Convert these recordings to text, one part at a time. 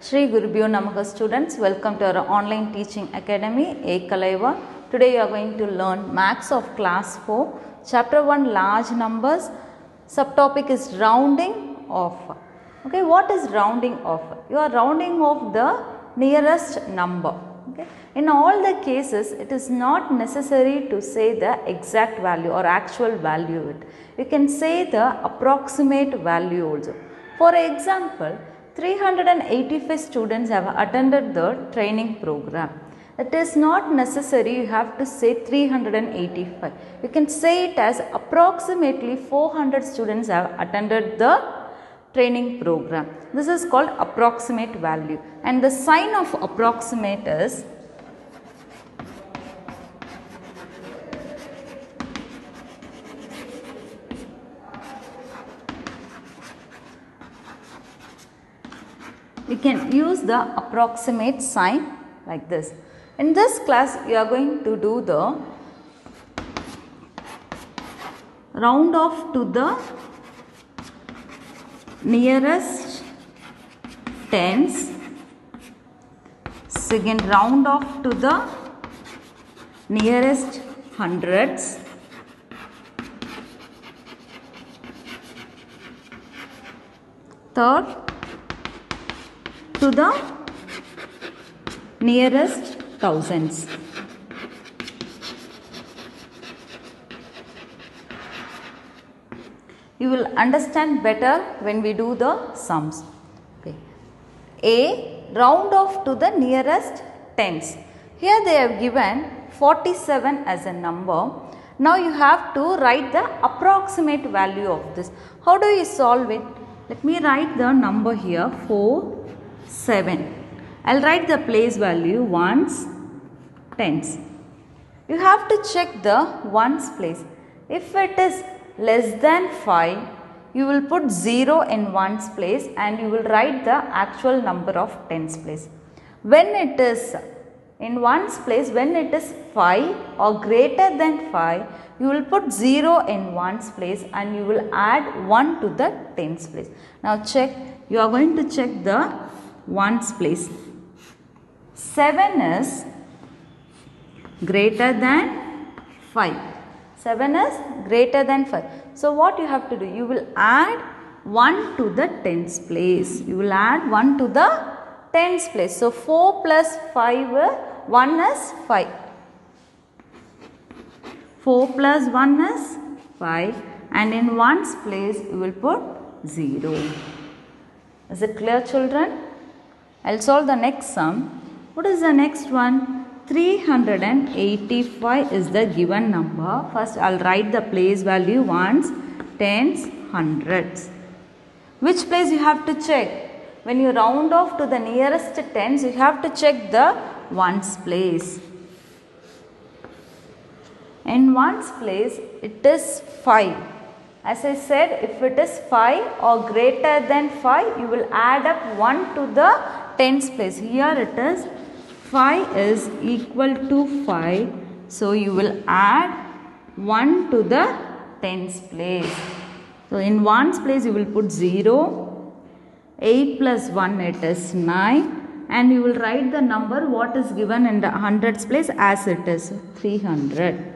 Sri Gurubhyo Namaha students, welcome to our online teaching academy Ekalaiva. Today you are going to learn Maths of class 4, chapter 1 large numbers. Subtopic is rounding off. Okay, what is rounding off? You are rounding off the nearest number. Okay. In all the cases, it is not necessary to say the exact value or actual value. You can say the approximate value also. For example, 385 students have attended the training program. It is not necessary you have to say 385. You can say it as approximately 400 students have attended the training program. This is called approximate value and the sign of approximate is you can use the approximate sign like this. In this class, you are going to do the round off to the nearest tens, second round off to the nearest hundreds, third to the nearest thousands. You will understand better when we do the sums. Okay. A round off to the nearest tens. Here they have given 47 as a number. Now you have to write the approximate value of this. How do you solve it? Let me write the number here 4, 7. I'll write the place value ones, tens. You have to check the ones place. If it is less than 5, you will put 0 in ones place and you will write the actual number of tens place. When it is in ones place, when it is 5 or greater than 5, you will put 0 in ones place and you will add 1 to the tens place. Now check, you are going to check the ones place. 7 is greater than 5. 7 is greater than 5. So what you have to do? You will add 1 to the tens place. You will add 1 to the tens place. So 4 plus 5, 1 is 5. 4 plus 1 is 5 and in 1's place you will put 0. Is it clear children? I'll solve the next sum. What is the next one? 385 is the given number. First I'll write the place value ones, tens, hundreds. Which place you have to check? When you round off to the nearest tens, you have to check the ones place. In ones place, it is 5. As I said, if it is 5 or greater than 5, you will add up 1 to the tens place. Here it is 5 is equal to 5. So, you will add 1 to the tens place. So, in ones place you will put 0. 8 plus 1 it is 9 and you will write the number what is given in the hundreds place as it is 300.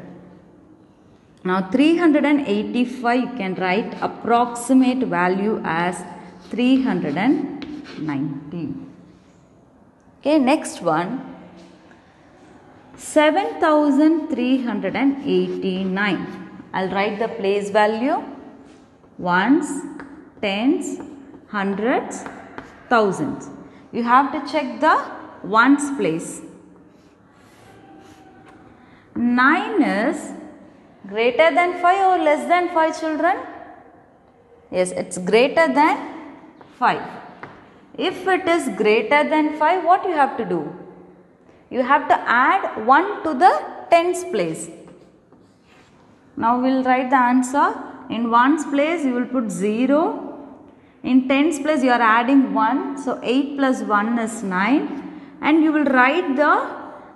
Now 385 you can write approximate value as 390. Okay, next one 7389. I'll write the place value ones, tens, hundreds, thousands. You have to check the ones place. 9 is greater than 5 or less than 5 children? Yes, it's greater than 5. If it is greater than 5, what you have to do? You have to add 1 to the tens place. Now we will write the answer. In ones place you will put 0. In tens place you are adding 1. So 8 plus 1 is 9. And you will write the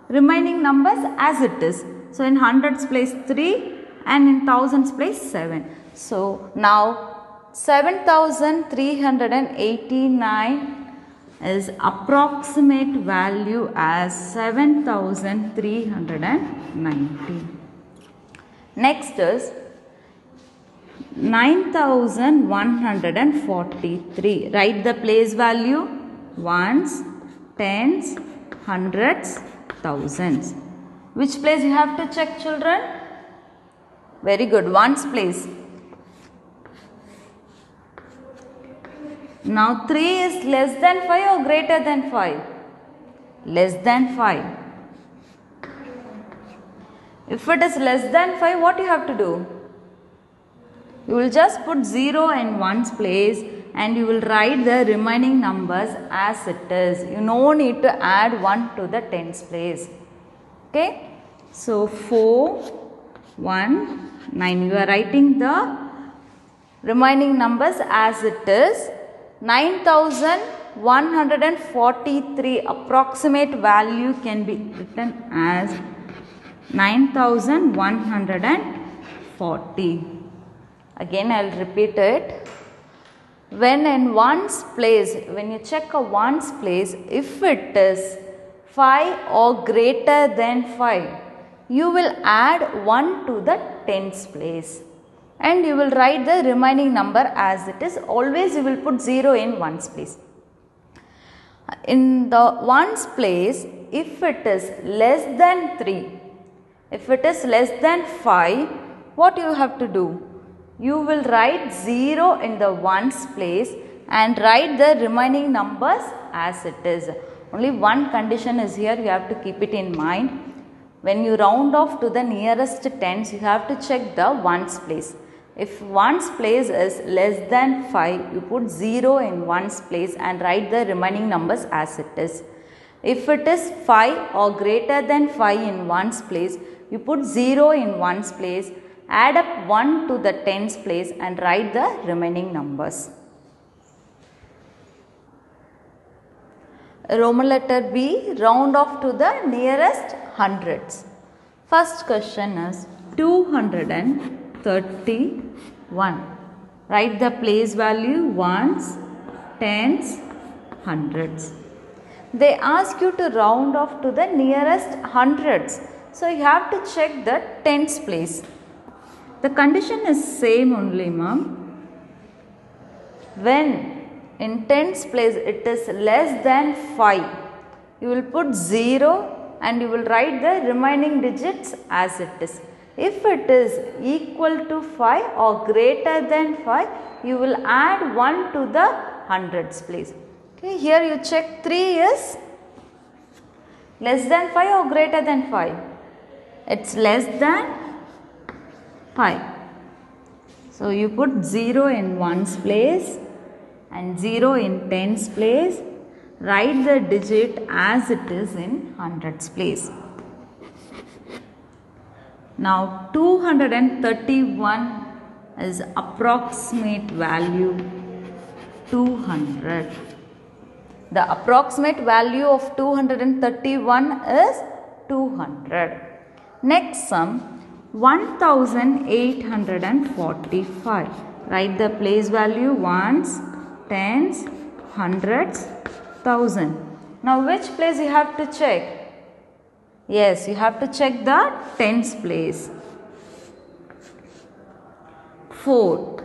remaining numbers as it is. So in hundreds place 3 and in thousands place 7. So now 7389 is approximate value as 7390. Next is 9143. Write the place value ones, tens, hundreds, thousands. Which place you have to check children? Very good. Ones place. Now 3 is less than 5 or greater than 5? Less than 5. If it is less than 5, what you have to do? You will just put 0 in one's place and you will write the remaining numbers as it is. You no need to add 1 to the tens place. Okay. So 4, 1, 9. You are writing the remaining numbers as it is 9143 approximate value can be written as 9140 again I'll repeat it. When in ones place when you check a ones place if it is 5 or greater than 5 you will add 1 to the tens place and you will write the remaining number as it is. Always you will put 0 in ones place. In the ones place if it is less than 3 if it is less than 5 what you have to do? You will write 0 in the ones place and write the remaining numbers as it is. Only one condition is here. You have to keep it in mind. When you round off to the nearest tens you have to check the ones place if one's place is less than 5, you put 0 in one's place and write the remaining numbers as it is. If it is 5 or greater than 5 in one's place, you put 0 in one's place, add up 1 to the tens place and write the remaining numbers. Roman letter B, round off to the nearest hundreds. First question is 230 1. Write the place value ones, tens, hundreds. They ask you to round off to the nearest hundreds. So you have to check the tens place. The condition is same only ma'am. When in tens place it is less than 5, you will put 0 and you will write the remaining digits as it is. If it is equal to 5 or greater than 5, you will add 1 to the hundreds place. Okay, here you check 3 is less than 5 or greater than 5. It's less than 5. So you put 0 in ones place and 0 in tens place. Write the digit as it is in hundreds place. Now 231 is approximate value 200. The approximate value of 231 is 200. Next sum 1845. Write the place value ones, tens, hundreds, thousand. Now which place you have to check? Yes, you have to check the tens place. 4.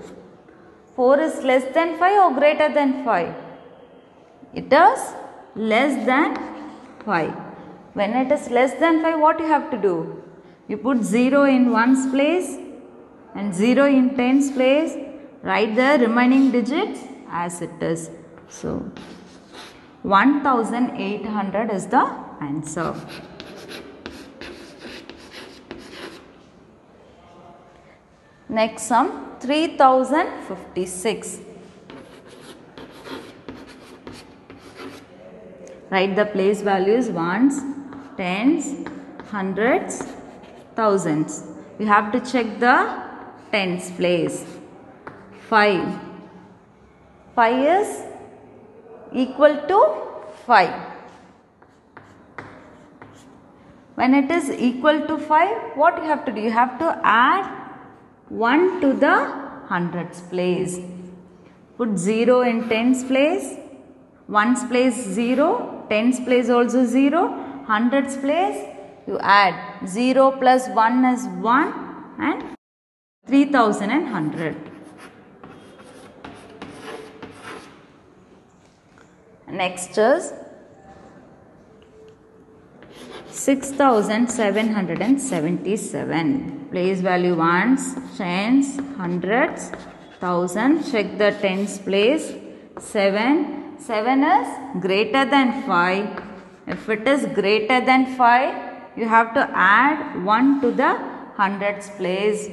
4 is less than 5 or greater than 5? It is less than 5. When it is less than 5, what you have to do? You put 0 in ones place and 0 in tens place. Write the remaining digits as it is. So, 1800 is the answer. Next sum 3056. Write the place values ones, tens, hundreds, thousands. We have to check the tens place. 5. 5 is equal to 5. When it is equal to 5, what you have to do? You have to add 1 to the hundreds place. Put 0 in tens place, Ones place 0, tens place also 0, hundreds place you add 0 plus 1 is 1 and 3100. Next is 6777. Place value ones, tens, hundreds, thousand. Check the tens place. 7. 7 is greater than 5. If it is greater than 5, you have to add 1 to the hundreds place.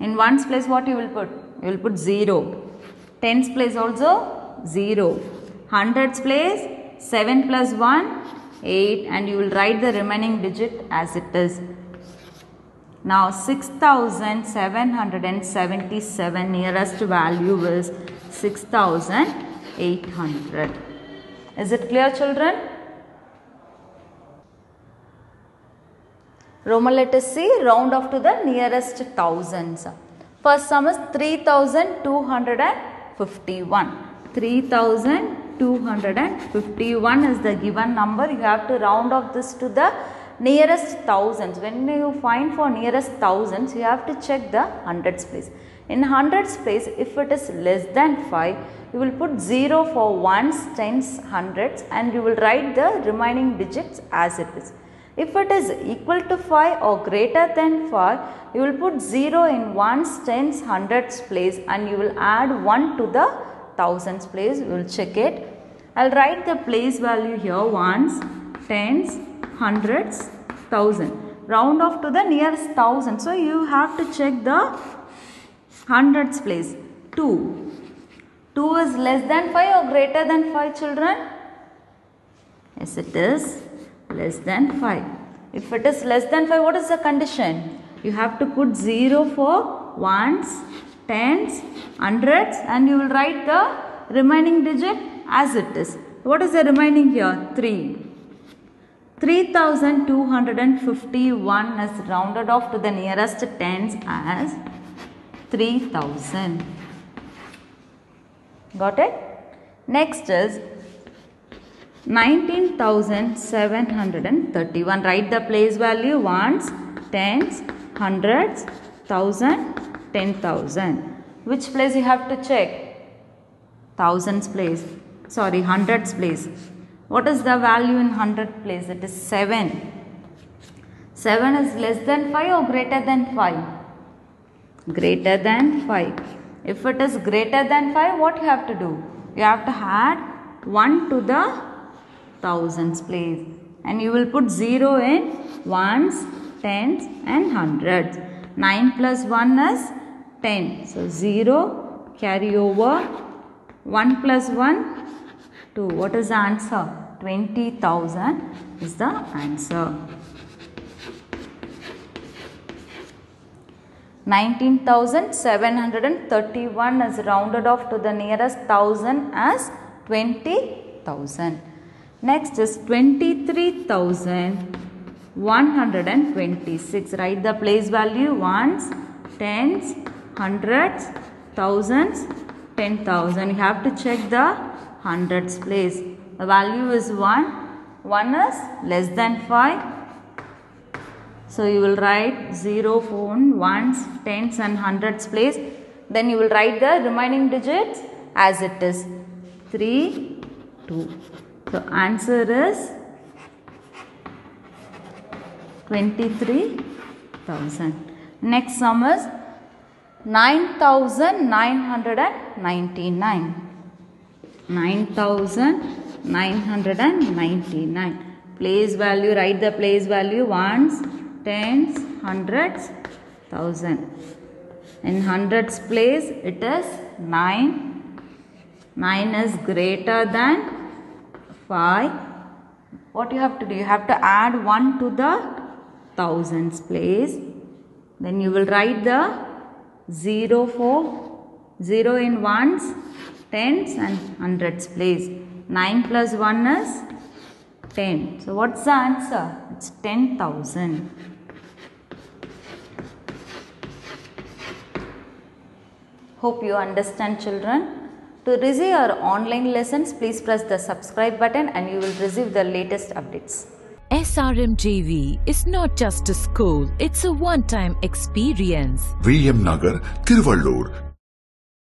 In ones place what you will put? You will put 0. Tens place also 0. Hundreds place 7 plus 1 8 and you will write the remaining digit as it is. Now 6777 nearest value is 6800. Is it clear children? Roman letter C round off to the nearest thousands. First sum is 3251. 3251 is the given number. You have to round off this to the nearest thousands. When you find for nearest thousands, you have to check the hundreds place. In hundreds place, if it is less than 5, you will put 0 for ones, tens, hundreds and you will write the remaining digits as it is. If it is equal to 5 or greater than 5, you will put 0 in ones, tens, hundreds place and you will add 1 to the thousands place. We will check it. I'll write the place value here ones, tens, hundreds, thousand. Round off to the nearest thousand. So you have to check the hundreds place. 2. 2 is less than 5 or greater than 5 children? Yes it is less than 5. If it is less than 5 what is the condition? You have to put 0 for ones, tens, hundreds and you will write the remaining digit as it is. What is the remaining here? 3. 3251 is rounded off to the nearest tens as 3000. Got it? Next is 19,731. Write the place value ones, tens, hundreds, thousand, ten thousand. Which place you have to check? Thousands place. Sorry, hundreds place. What is the value in hundred place? It is 7. 7 is less than 5 or greater than 5? Greater than 5. If it is greater than 5, what you have to do? You have to add 1 to the thousands place. And you will put 0 in ones, tens and hundreds. 9 plus 1 is 10. So 0 carry over 1 plus 1 2. What is the answer? 20,000 is the answer. 19,731 is rounded off to the nearest thousand as 20,000. Next is 23,126. Write the place value ones, tens, hundreds, thousands, ten thousand. You have to check the hundreds place. The value is 1. 1 is less than 5. So you will write 0, 4, ones, tens and hundreds place. Then you will write the remaining digits as it is. 3, 2. So answer is 23,000. Next sum is 9,999. 9999 place value write the place value ones tens hundreds thousand. In hundreds place it is 9 9 is greater than 5 what you have to do you have to add 1 to the thousands place. Then you will write the 0 for 0 in ones tens and hundreds place. 9 plus 1 is 10. So what's the answer? It's 10,000. Hope you understand children. To receive our online lessons, please press the subscribe button and you will receive the latest updates. SRMJV is not just a school, it's a one-time experience. William Nagar, Tiruvallur,